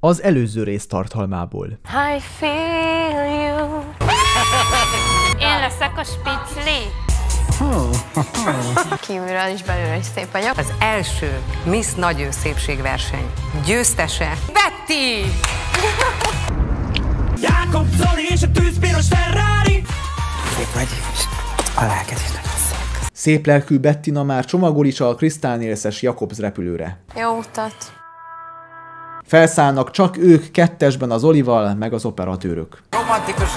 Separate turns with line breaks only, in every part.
az előző rész tartalmából.
I feel you.
Én leszek a spicli.
Kívülről is belülről is szép vagyok.
Az első Miss Nagy Szépségverseny győztese Betty!
Jákob Zoli és a tűzpiros Ferrari
Szép vagy, és a lelked is nagyon szép.
Szép lelkű Bettina már csomagol is a Kristálnélszes Jakobs repülőre.
Jó utat.
Felszállnak csak ők kettesben az Olival, meg az operatőrök.
Romantikus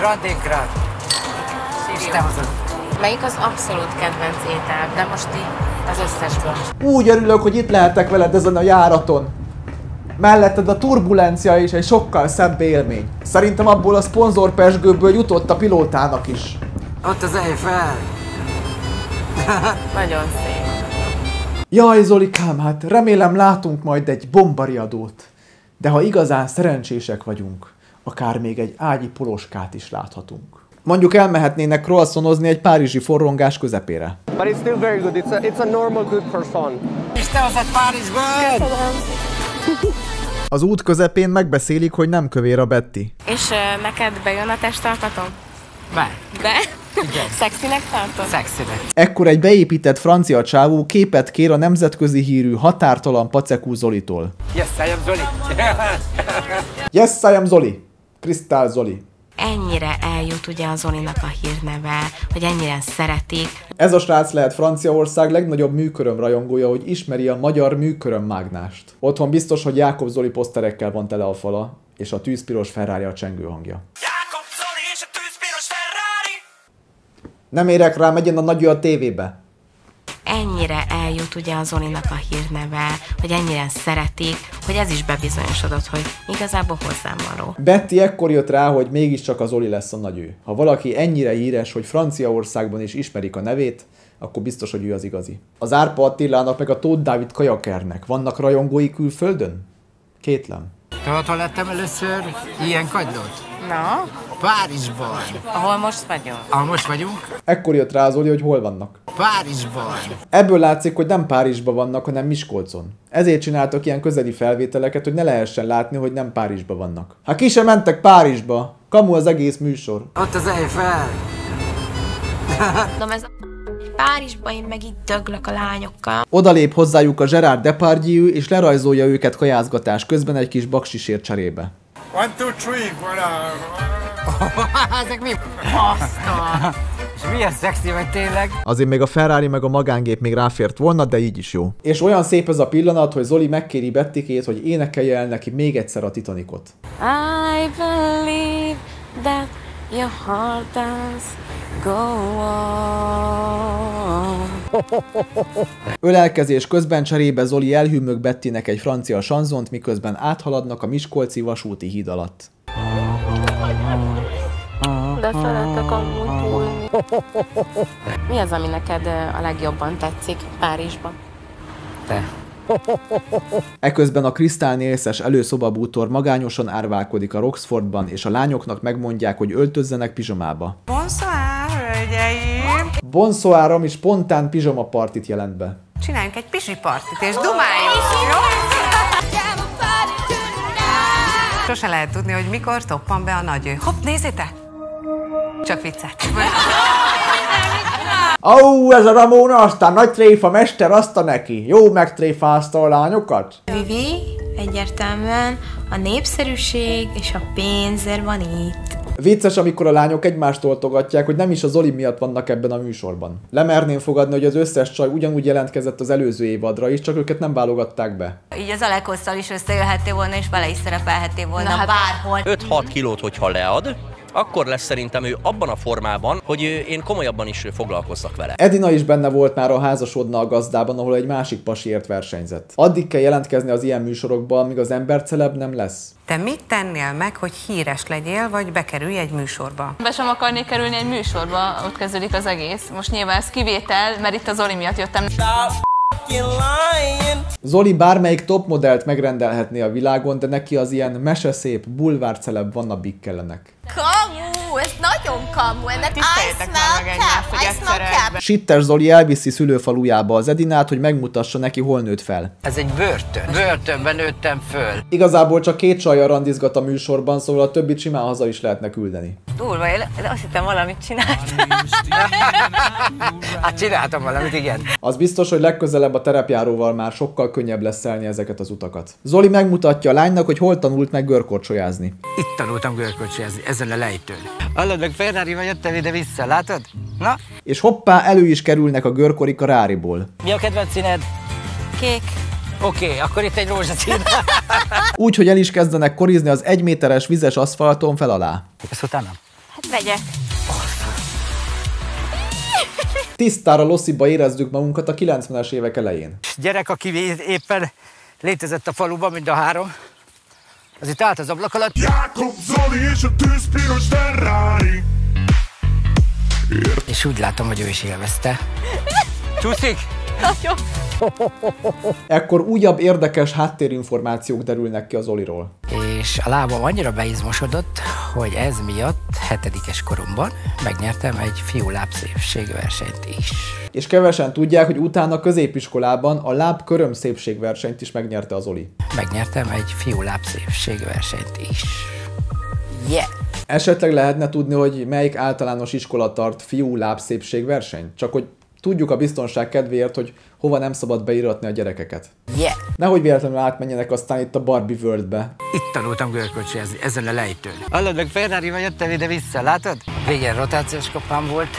hozott.
Melyik az abszolút kedvenc étel, de most így az összesből.
Úgy örülök, hogy itt lehetek veled ezen a járaton. Melletted a turbulencia is egy sokkal szebb élmény. Szerintem abból a szponzorpesgőből jutott a pilótának is.
Ott az Eiffel.
Nagyon szép.
Jaj, Zolikám, hát remélem látunk majd egy bombariadót. De ha igazán szerencsések vagyunk, akár még egy ágyi poloskát is láthatunk. Mondjuk elmehetnének croissantozni egy párizsi forrongás közepére.
But it's still very good. It's a, it's a normal good
hozott Párizsban!
Az út közepén megbeszélik, hogy nem kövér a Betty.
És uh, neked bejön a testalkatom?
Be.
Szexinek tartod?
Szexire.
Ekkor egy beépített francia csávó képet kér a nemzetközi hírű határtalan pacekú Zolitól.
Yes, I am Zoli.
Yes, I am Zoli. Kristál Zoli.
Ennyire eljut ugye a Zolinak a hírneve, hogy ennyire szeretik.
Ez a srác lehet Franciaország legnagyobb műköröm rajongója, hogy ismeri a magyar műköröm mágnást. Otthon biztos, hogy Jákob Zoli poszterekkel van tele a fala, és a tűzpiros Ferrari a csengő hangja. Nem érek rá, megyen a nagy a tévébe.
Ennyire eljut ugye a Zolinak a hírneve, hogy ennyire szeretik, hogy ez is bebizonyosodott, hogy igazából hozzám való.
Betty ekkor jött rá, hogy mégiscsak az Oli lesz a nagy ő. Ha valaki ennyire híres, hogy Franciaországban is ismerik a nevét, akkor biztos, hogy ő az igazi. Az Árpa Attilának meg a Tóth Dávid kajakernek vannak rajongói külföldön? Kétlem.
Tudod, hol lettem először ilyen kagylót?
Na,
Párizsban.
ahol most vagyunk.
Ahol most vagyunk?
Ekkor jött rá az Oli, hogy hol vannak.
Párizsban.
Ebből látszik, hogy nem Párizsban vannak, hanem Miskolcon. Ezért csináltak ilyen közeli felvételeket, hogy ne lehessen látni, hogy nem Párizsban vannak. Ha ki sem mentek Párizsba, kamu az egész műsor.
Ott az Eiffel.
Ez Párizsban én meg így döglök a lányokkal.
Odalép hozzájuk a Gerard Depardieu, és lerajzolja őket kajázgatás közben egy kis baksisért cserébe.
One, two, three, voilà.
Ezek mi? Baszta. És milyen szexi vagy tényleg?
Azért még a Ferrari meg a magángép még ráfért volna, de így is jó. És olyan szép ez a pillanat, hogy Zoli megkéri Bettikét, hogy énekelje el neki még egyszer a Titanicot.
I believe that your heart does go on.
Ölelkezés közben cserébe Zoli elhűmög Bettinek egy francia sanzont, miközben áthaladnak a Miskolci vasúti híd alatt.
De szeretek amúgy. Mi az, ami neked a legjobban tetszik Párizsban?
Te.
Eközben a Nélszes előszobabútor magányosan árválkodik a Roxfordban, és a lányoknak megmondják, hogy öltözzenek pizsomába.
Bonsoir!
Bonsoir, ami spontán pizsama partit jelent be.
Csináljunk egy pisi partit, és dumáljunk, jó? Sose lehet tudni, hogy mikor toppan be a nagy ő. Hopp, nézzétek! Csak viccet.
Ó, oh, ez a Ramona, aztán nagy tréfa mester, azt a neki. Jó megtréfázta a lányokat?
Vivi, egyértelműen a népszerűség és a pénzért van itt.
Vicces, amikor a lányok egymást oltogatják, hogy nem is az Oli miatt vannak ebben a műsorban. Lemerném fogadni, hogy az összes csaj ugyanúgy jelentkezett az előző évadra is, csak őket nem válogatták be.
Így az Alekosszal is összejöhettél volna, és bele is szerepelhettél volna
Na hát-
bárhol.
5-6 kilót, hogyha lead, akkor lesz szerintem ő abban a formában, hogy ő- én komolyabban is foglalkozzak vele.
Edina is benne volt már a házasodna a gazdában, ahol egy másik pasiért versenyzett. Addig kell jelentkezni az ilyen műsorokba, amíg az ember celeb nem lesz.
Te mit tennél meg, hogy híres legyél, vagy bekerülj egy műsorba?
Be sem akarnék kerülni egy műsorba, ott kezdődik az egész. Most nyilván ez kivétel, mert itt az Oli miatt jöttem.
Zoli bármelyik topmodellt megrendelhetné a világon, de neki az ilyen meseszép bulvár celeb van a big kellenek.
Kamu! Ez nagyon kamu, ennek I smell cap, I smell cap.
Sitter Zoli elviszi szülőfalujába az Edinát, hogy megmutassa neki, hol nőtt fel.
Ez egy börtön. Börtönben nőttem föl.
Igazából csak két csajjal randizgat a műsorban, szóval a többit simán haza is lehetne küldeni.
Durva, én azt hittem valamit csináltam.
Hát csináltam valamit, igen.
Az biztos, hogy legközelebb a terepjáróval már sokkal könnyebb lesz szelni ezeket az utakat. Zoli megmutatja a lánynak, hogy hol tanult meg görkorcsolyázni.
Itt tanultam görkocsiázni, ezen a lejtőn. Hallod, meg ferrari jöttem ide vissza, látod? Na,
És hoppá, elő is kerülnek a görkorik a ráriból.
mi a kedvenc színed?
Kék.
Oké, okay, akkor itt egy rózsaszín.
Úgy, hogy el is kezdenek korizni az egy méteres vizes aszfalton fel alá.
Ezt utána?
Hát vegyek.
Tisztára lossziba érezzük magunkat a 90-es évek elején.
Gyerek, aki éppen létezett a faluban, mind a három, az itt állt az ablak alatt.
Jakob Zoli és a tűzpiros Ferrari
És úgy látom, hogy ő is élvezte. Csúszik?
Ekkor újabb érdekes háttérinformációk derülnek ki az Oliról.
És a lábam annyira beizmosodott, hogy ez miatt hetedikes koromban megnyertem egy fiú lábszépségversenyt is.
És kevesen tudják, hogy utána középiskolában a láb köröm szépségversenyt is megnyerte az Oli.
Megnyertem egy fiú lábszépségversenyt is. Yeah!
Esetleg lehetne tudni, hogy melyik általános iskola tart fiú lábszépségversenyt? Csak hogy tudjuk a biztonság kedvéért, hogy hova nem szabad beíratni a gyerekeket.
Yeah!
Nehogy véletlenül átmenjenek aztán itt a Barbie Worldbe.
Itt tanultam görkocsiázni, ezen a lejtőn. Hallod, meg ferrari jöttem ide vissza, látod? Végén rotációs kapám volt,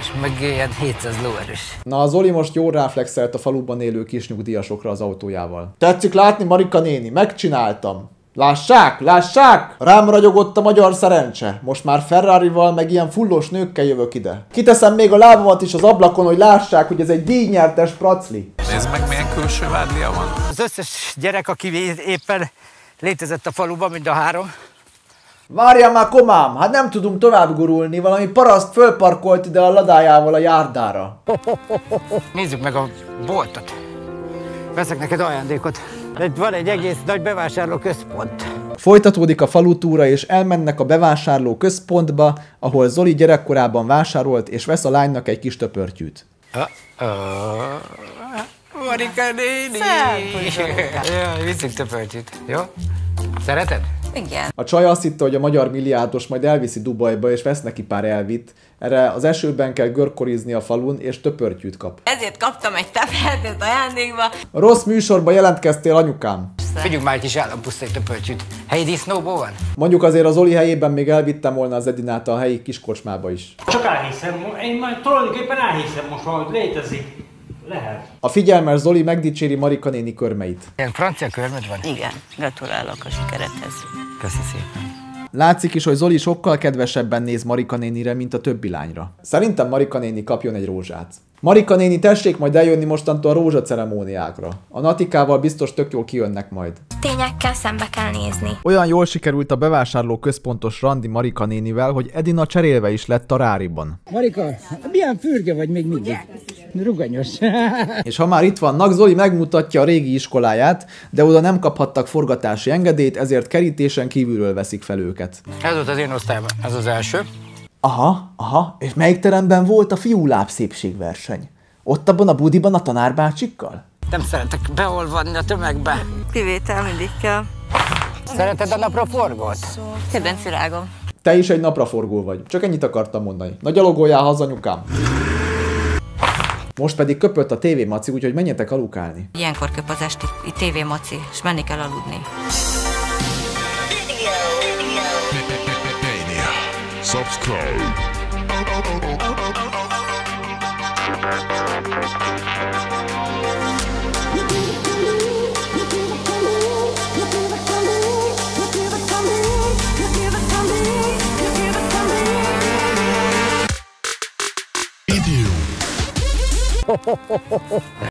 és meg ilyen 700 lóerős.
Na, az Oli most jól ráflexelt a faluban élő kisnyugdíjasokra az autójával. Tetszik látni, Marika néni? Megcsináltam. Lássák, lássák! Rám ragyogott a magyar szerencse. Most már Ferrarival, meg ilyen fullos nőkkel jövök ide. Kiteszem még a lábamat is az ablakon, hogy lássák, hogy ez egy díjnyertes pracli.
Nézd meg, milyen külső vádlia van.
Az összes gyerek, aki éppen létezett a faluban, mind a három,
Várjál már, komám! Hát nem tudunk tovább gurulni, valami paraszt fölparkolt ide a ladájával a járdára.
Nézzük meg a boltot. Veszek neked ajándékot. Itt van egy egész nagy bevásárló központ.
Folytatódik a falutúra, és elmennek a bevásárló központba, ahol Zoli gyerekkorában vásárolt, és vesz a lánynak egy kis töpörtyűt.
Marika néni! Jaj, viszünk töpöltyűt, jó? Szereted?
Igen.
A csaj azt hitte, hogy a magyar milliárdos majd elviszi Dubajba, és vesz neki pár elvit. Erre az esőben kell görkorizni a falun, és töpörtyűt kap.
Ezért kaptam egy tefertőt ajándékba.
A rossz műsorba jelentkeztél, anyukám.
Figyelj már egy kis állampusztai töpöltyűt. Helyi disznóból van?
Mondjuk azért az Oli helyében még elvittem volna az Edinát a helyi kiskocsmába is.
Csak elhiszem, én majd tulajdonképpen elhiszem most már, hogy létezik. Lehet.
A figyelmes Zoli megdicséri Marika néni körmeit.
Ilyen francia körmöd van?
Igen, gratulálok a sikeredhez.
Köszi szépen.
Látszik is, hogy Zoli sokkal kedvesebben néz Marika nénire, mint a többi lányra. Szerintem Marika néni kapjon egy rózsát. Marika néni, tessék majd eljönni mostantól a rózsaceremóniákra. A Natikával biztos tök jól kijönnek majd.
Tényekkel szembe kell nézni.
Olyan jól sikerült a bevásárló központos randi Marika nénivel, hogy Edina cserélve is lett a ráriban.
Marika, milyen fürge vagy még mindig? Ruganyos.
És ha már itt vannak, Zoli megmutatja a régi iskoláját, de oda nem kaphattak forgatási engedélyt, ezért kerítésen kívülről veszik fel őket.
Ez volt az én osztályom, ez az első.
Aha, aha, és melyik teremben volt a fiú lábszépségverseny? Ott abban a budiban a tanárbácsikkal?
Nem szeretek beolvadni a tömegbe.
Kivétel mindig kell.
Szereted a napra forgót?
Kedvenc virágom.
Te is egy napraforgó vagy. Csak ennyit akartam mondani. Na gyalogoljál haza, anyukám. Most pedig köpött a tévé maci, úgyhogy menjetek alukálni.
Ilyenkor köp az esti TV moci, és menni kell aludni.
Subscribe. ハハハハ。